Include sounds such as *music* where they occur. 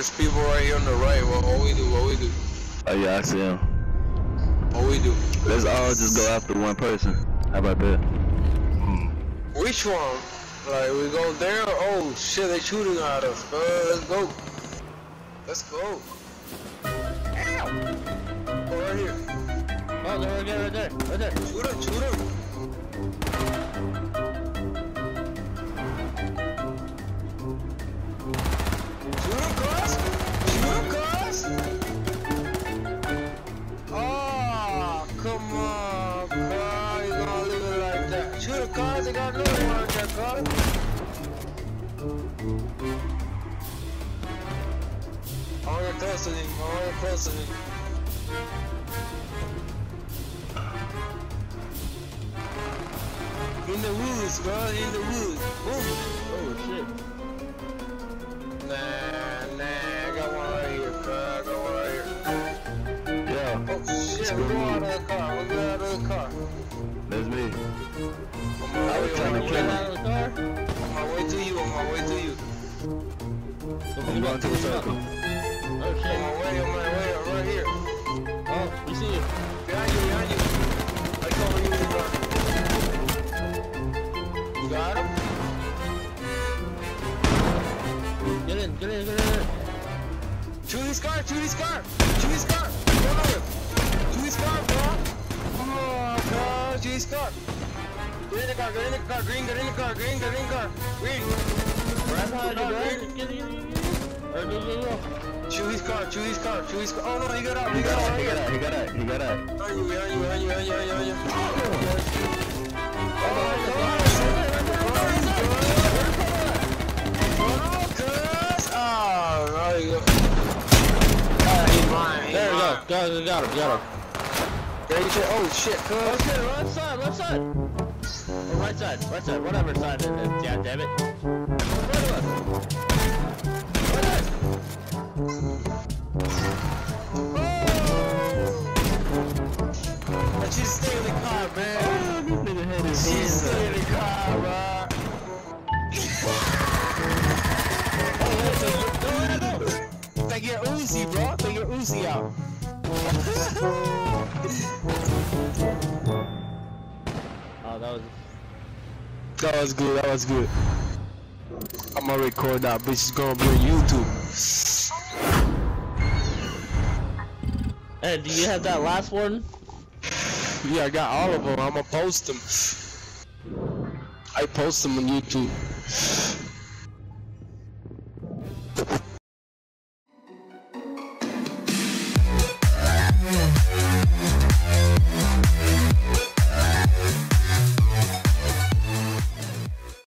there's people right here on the right. What, what we do? What we do? Oh yeah, I see him. What we do? Let's all just go after one person. How about that? Which one? Like we go there? Oh shit, they're shooting at us. Uh, let's go. Let's go. Ow! Oh, right here. Oh, they're right there, right there, right there. Shoot him, shoot him. That. Shoot. They got another one right there, cuz. I wanna close to him. I wanna close to him. In the woods, bro. In the woods. Boom. Oh shit. Nah, nah. I got one right here, cuz. I got one right here. Yeah, Oh shit. We go out of the car. We go out of the car. My I was trying to kill him. on my way to you. On my way to you. I'm going to the circle. Oh On my way. On my way. I'm right here. Oh, we see you. Behind you. Behind you. I cover you, bro. You got him? Get in, get in, get in. Shoot his car. Shoot his car. Shoot his car. Shoot his car, bro. Come on, bro. Shoot car. Get in the car. Get in the car. Green. Get in the car. Green. Get in the car. Green. Right behind you, Green. Get get get in. Or go, go, go. Shoot his car, shoot his car, shoot his car. Oh no, he got out, He got out, he got out. he got out, he got out. Behind you, behind you, behind you, behind you, behind you, behind you. Cuz. There you go. He mine, he There we go. mine. Got him, got him, got him. There you shit. Oh shit. Okay, left side, left side. Or right side, right side, whatever side it is. Yeah, damn it. Right of us. Right of us. But you stay in the car, man. Oh, this nigga had his She hands in the car, bro. Take your Uzi, bro. Take your Uzi out. *laughs* Oh, that was. That was good. That was good. I'm gonna record that, bitch. It's gonna be on YouTube. Hey, do you have that last one? Yeah, I got all of them. I'm gonna post them. I post them on YouTube.